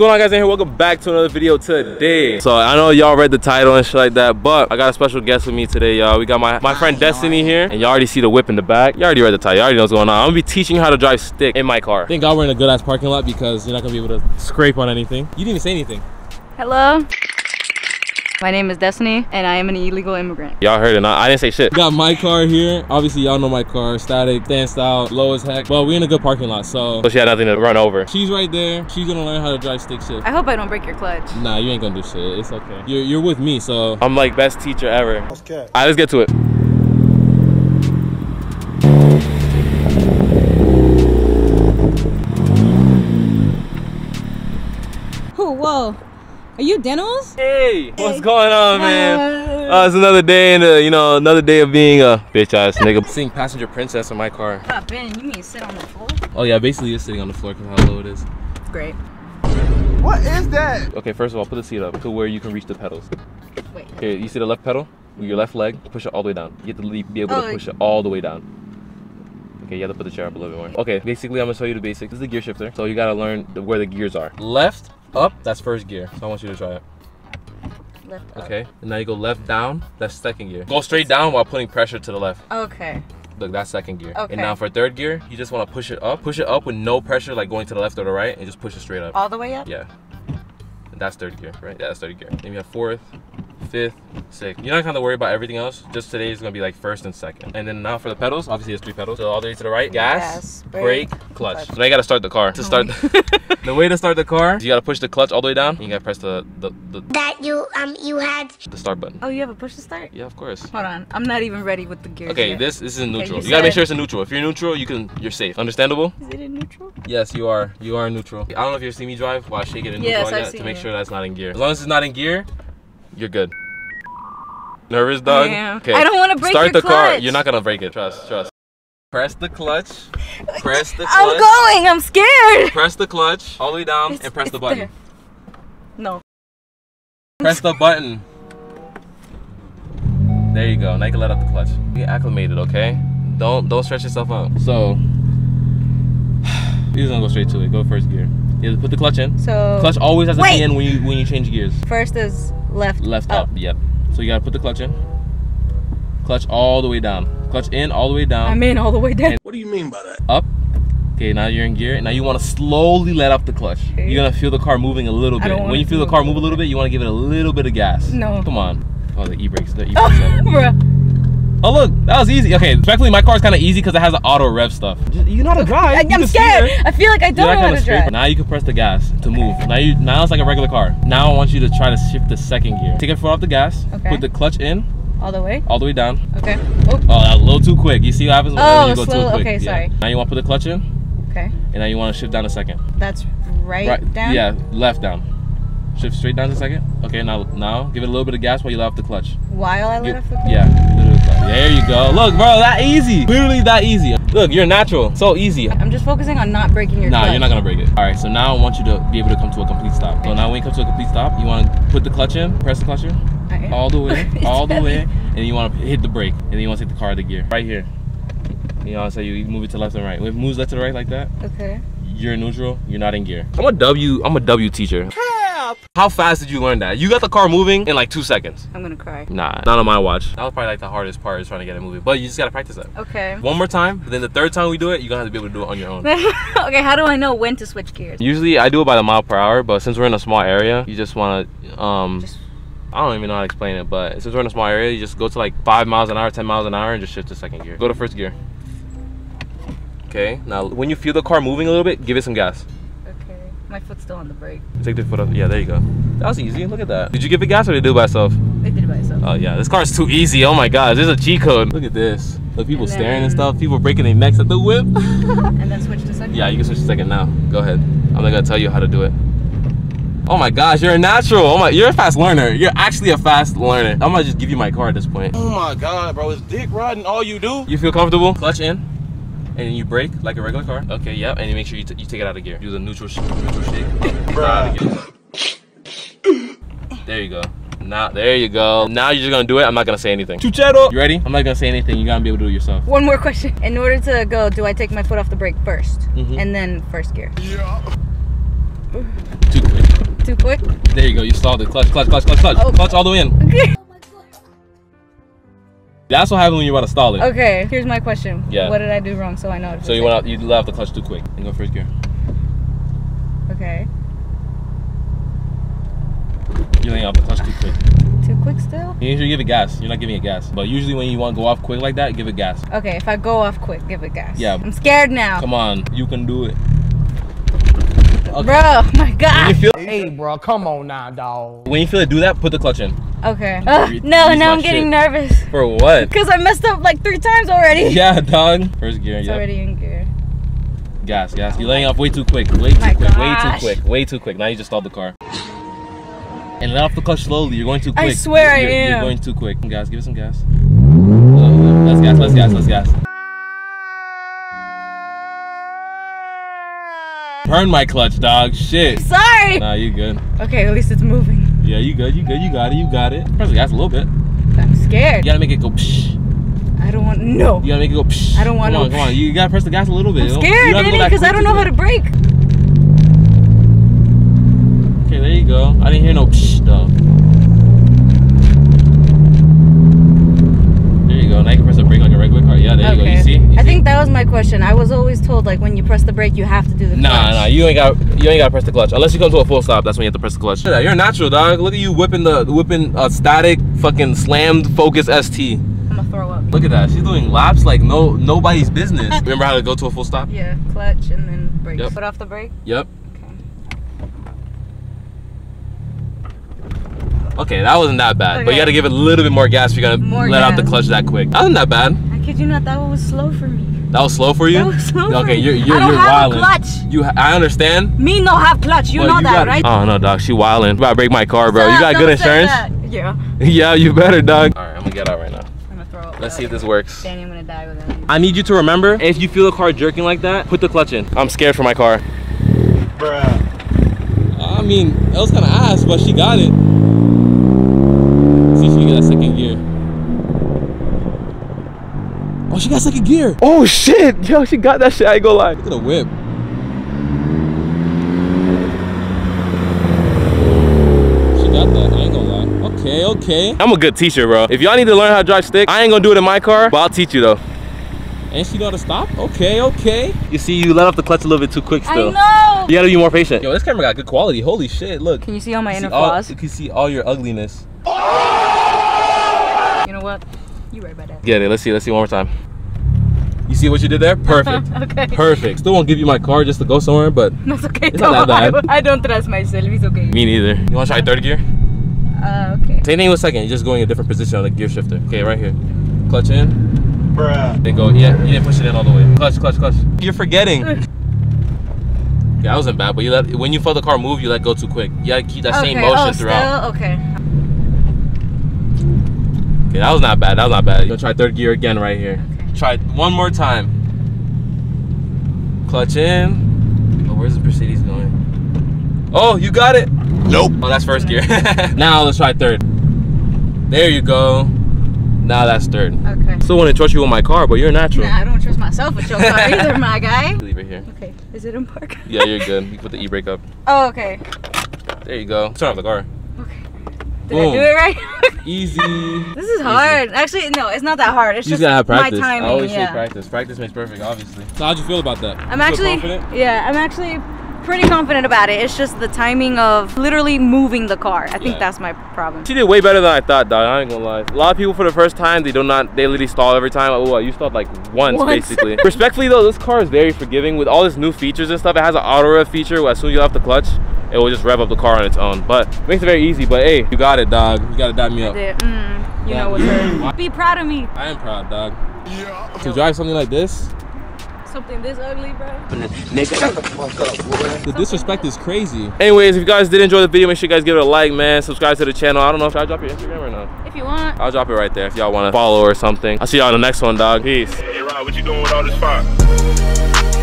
going on guys in here? Welcome back to another video today. So I know y'all read the title and shit like that, but I got a special guest with me today, y'all. We got my, my friend Destiny here, and y'all already see the whip in the back. You already read the title, you already know what's going on. I'm gonna be teaching you how to drive stick in my car. Thank God we're in a good ass parking lot because you're not gonna be able to scrape on anything. You didn't even say anything. Hello. My name is Destiny, and I am an illegal immigrant. Y'all heard it, I didn't say shit. Got my car here. Obviously, y'all know my car. Static, stance style, low as heck. But we in a good parking lot, so. So she had nothing to run over. She's right there. She's gonna learn how to drive stick shift. I hope I don't break your clutch. Nah, you ain't gonna do shit. It's okay. You're, you're with me, so. I'm like best teacher ever. Okay. All right, let's get to it. Oh, whoa. Are you Denos? Hey, what's going on, man? Uh, it's another day and you know another day of being a bitch ass nigga. Seeing passenger princess in my car. Ah, Ben, you mean sit on the floor? Oh yeah, basically you're sitting on the floor because how low it is. Great. What is that? Okay, first of all, put the seat up to where you can reach the pedals. Wait. Okay, you see the left pedal? With your left leg, push it all the way down. You have to be able Oh, to push it all the way down. Okay, you have to put the chair up a little bit more. Okay, basically I'm gonna show you the basics. This is the gear shifter. So you gotta learn where the gears are. Left, up, that's first gear. So I want you to try it. Left up. Okay, and now you go left down, that's second gear. Go straight down while putting pressure to the left. Okay. Look, that's second gear. Okay. And now for third gear, you just wanna push it up. Push it up with no pressure, like going to the left or the right, and just push it straight up. All the way up? Yeah. And that's third gear, right? Yeah, that's third gear. Then you have fourth, fifth, sixth. You're not gonna have to worry about everything else. Just today is gonna be like first and second. And then now for the pedals, obviously it's three pedals. So all the way to the right, gas, Gas, brake, brake, clutch. clutch. So now you gotta start the car. To start the, the way to start the car, you gotta push the clutch all the way down. And you gotta press the the, the, that you um you had the start button. Oh, you have a push to start? Yeah, of course. Hold on. I'm not even ready with the gears Okay, yet. this, this is in neutral. you you, gotta make sure it's in neutral. If you're neutral, you can you're safe. Understandable? Is it in neutral? Yes, you are. You are in neutral. I don't know if you've seen me drive while I shake it in Yes, neutral like I've that to make you. sure that's not in gear. As long as it's not in gear, you're good. Nervous, dog? Okay. I don't wanna break Start your the car. You're not gonna break it. Trust, trust. Press the clutch. Press the clutch. I'm going. I'm scared. Press the clutch all the way down It's- and press the button. there. No. Press the button. There you go. Now you can let out the clutch. Get acclimated, okay? Don't don't stretch yourself out. So you're just gonna go straight to it. Go first gear. You put the clutch in. So Clutch always has to be in when you when you change gears. first is left. Left up. Yep. So you gotta put the clutch in. Clutch all the way down. Clutch in all the way down. I'm in all the way down. What do you mean by that? up. Okay, now you're in gear. Now you want to slowly let off the clutch. Okay. You're gonna feel the car moving a little bit. When you feel the car move move a little bit, you want to give it a little bit of gas. No. Come on. Oh, the e-brakes. The e-brakes. Oh, Oh look, that was easy. Okay, respectfully, my car is kind of easy because it has the auto rev stuff. You know how to drive. I, I'm steer. scared. I feel like I don't know how to drive. Now you can press the gas to move. Now you now it's like a regular car. Now I want you to try to shift the second gear. Take your foot off the gas. Okay. Put the clutch in All the way? all the way down. Okay. Oh, Oh, that was a little too quick. You see what happens when Oh, you go slow- too quick? okay, Yeah. sorry. Now you want to put the clutch in, okay. and now you want to shift down a second. That's right, down? Yeah, left down. Shift straight down a second. Okay, now now give it a little bit of gas while you let off the clutch. While I let off the clutch? yeah, literally. There you go. Look, bro, that easy. Literally that easy. Look, you're natural. So easy. I'm just focusing on not breaking your Nah, clutch. you're not gonna break it. All right, so now I want you to be able to come to a complete stop. So now when you come to a complete stop, you want to put the clutch in, press the clutch in, All the way, all the way, and you want to hit the brake, and then you want to take the car out of the gear. Right here. You know, so you move it to left and right. When it moves left to the right like that, Okay. you're in neutral, you're not in gear. I'm a W, I'm a W teacher. How fast did you learn that? You got the car moving in like two seconds. I'm gonna cry. Nah, not on my watch. That was probably like the hardest part is trying to get it moving. But you just gotta practice that. Okay. One more time, but then the third time we do it, you're gonna have to be able to do it on your own. okay, how do I know when to switch gears? Usually I do it by the mile per hour, but since we're in a small area, you just wanna um Just- I don't even know how to explain it, but since we're in a small area, you just go to like five miles an hour, ten miles an hour, and just shift to second gear. Go to first gear. Okay, now when you feel the car moving a little bit, give it some gas. Okay. My foot's still on the brake. Take the foot up. Yeah, there you go. That was easy. Look at that. Did you give it gas or did it do it by itself? It did it by itself. Oh yeah, this car is too easy. Oh my god, this is a cheat code. Look at this. Look, people And staring and stuff. People breaking their necks at the whip. and then switch to second? yeah, you can switch to second now. Go ahead. I'm not gonna tell you how to do it. Oh my gosh, you're a natural. Oh my, you're a fast learner. You're actually a fast learner. I'm gonna just give you my car at this point. Oh my god, bro, is dick riding all you do? You feel comfortable? Clutch in, and then you brake like a regular car. Okay, yep, and you make sure you, t- you take it out of gear. Do the neutral, sh- neutral shake. Bruh. Out of gear. There you go. Now, there you go. Now you're just gonna do it. I'm not gonna say anything. Chuchero. You ready? I'm not gonna say anything. You gotta be able to do it yourself. One more question. In order to go, do I take my foot off the brake 1st Mhm. and then first gear? Too quick. Too quick? There you go. You stalled it. Clutch, clutch, clutch, clutch, clutch. Oh. Clutch all the way in. Okay. That's what happens when you're about to stall it. Okay, here's my question. Yeah. What did I do wrong so I know? So you went out, you let off the clutch too quick. And go first gear. Okay. You're letting off the clutch too quick. Too quick still? You usually give it gas. You're not giving it gas. But usually when you want to go off quick like that, give it gas. Okay, if I go off quick, give it gas. Yeah. I'm scared now. Come on, you can do it. Okay. Bro, oh my When you God. feel Hey, bro, come on now, dog. when you feel it do that, put the clutch in. Okay. Ugh, Use no, now I'm shit. getting nervous. For what? Because I messed up like three times already. yeah, dog. First gear, It's yeah. already in gear. Gas, gas. You're laying off way too quick. Way too My quick. Way too quick. Way too quick. Now you just stalled the car. And let off the clutch slowly. You're going too quick. I swear I you're, You're am. going too quick. Gas. Give it some gas. Let's gas. Let's gas. Let's gas. Burn my clutch, dog. Shit. Sorry. Nah, you good. Okay, at least it's moving. Yeah, you good. You good. You got it. You got it. Press the gas a little bit. I'm scared. You gotta make it go. Psh. I don't want no. You gotta make it go. Psh. I don't want Come on, no come on. You gotta press the gas a little bit. I'm scared, you don't have to go Danny, because I don't know how to brake. Okay, there you go. I didn't hear no psh though. There you go. Now you can press the brake like a regular car. Yeah, there you go. You see? You I see? think that was my question. I was always told like when you press the brake, you have to do the Nah, clutch. nah. You ain't got. You ain't got to press the clutch unless you come to a full stop. That's when you have to press the clutch. Yeah, you're a natural, dog. Look at you whipping the whipping a static fucking slammed Focus ST. I'm gonna throw up. Look at that. She's doing laps like no nobody's business. Remember how to go to a full stop? Yeah, clutch and then brake. Yep. Put off the brake. Yep. Okay. Okay, that wasn't that bad. But you gotta give it a little bit more gas if you're gonna More let out the clutch that quick. That wasn't that bad. I kid you not, that one was slow for me. That was slow for you? That was slow okay, me. you're you're I don't you're have a clutch. You ha- I understand. Me no have clutch. You but know you that, got- right? Oh no, dog, she wildin'. You about to break my car, bro. you got good insurance? that. Yeah. yeah, you better, dog. All right, I'm gonna get out right now. I'm gonna throw up. Let's see if this works. Danny, I'm gonna die without you. I need you to remember, if you feel the car jerking like that, put the clutch in. I'm scared for my car. Bruh. I mean, it was kind of ass, but she got it. See if she can get that second gear. Oh, she got second gear. Oh shit! Yo, she got that shit. I ain't gonna lie. Look at the whip. She got that. I ain't gonna lie. Okay, okay. I'm a good teacher, bro. If y'all need to learn how to drive stick, I ain't gonna do it in my car, but I'll teach you though. And she know how to stop. Okay, okay. You see, you let off the clutch a little bit too quick still. I know. You gotta be more patient. Yo, this camera got good quality. Holy shit! Look. Can you see all my You inner see all- flaws? You can see all your ugliness. You know what? You right by that. Get it. Let's see. Let's see one more time. You see what you did there? Perfect. okay. Perfect. Still won't give you my car just to go somewhere, but That's okay. It's not don't that worry. bad. I don't trust myself. It's okay. me neither. You wanna try third gear? Uh, okay. Same thing with second. You're just going a different position on the gear shifter. Okay, right here. Clutch in. Bruh. Then go. Yeah, you didn't push it in all the way. Clutch, clutch, clutch. You're forgetting. Yeah, that wasn't bad, but you let when you felt the car move, you let go too quick. You gotta keep that same motion oh, throughout. Still? Okay. Okay, that was not bad. That was not bad. You're gonna try third gear again right here. Okay. Try one more time. Clutch in. Oh, where's the Mercedes going? Oh, you got it. Nope. Oh, that's first gear. now let's try third. There you go. Now that's third. Okay. Still want to trust you with my car, but you're natural. Nah, I don't trust myself with your car either, my guy. Leave it here. Okay. Is it in park? Yeah, you're good. You put the e-brake up. Oh, okay. There you go. Turn off the car. Did I do it right? Easy. this is hard. Actually, no, it's not that hard. It's You just just gotta have practice. my timing. I always yeah. say practice. Practice makes perfect, obviously. So how'd you feel about that? I'm You actually, confident? yeah, I'm actually pretty confident about it. It's just the timing of literally moving the car. I think Yeah. that's my problem. She did way better than I thought, dog. I ain't gonna lie. A lot of people for the first time, they do not, they literally stall every time. Oh, what, you stalled like once, Once. basically. Respectfully though, this car is very forgiving with all its new features and stuff. It has an auto rev feature where as soon as you off the clutch, it will just rev up the car on its own. But it makes it very easy. But hey, you got it, dog. You gotta dab me up. Did- mm, you Yeah. know what's her. Be proud of me. I am proud, dog. To drive something like this, Something this ugly, bro. the disrespect is crazy. Anyways, if you guys did enjoy the video, make sure you guys give it a like, man. Subscribe to the channel. I don't know if I drop your Instagram or not. If you want. I'll drop it right there if y'all want to follow or something. I'll see y'all in the next one, dog. Peace. Hey, Rod, what you doing with all this fire?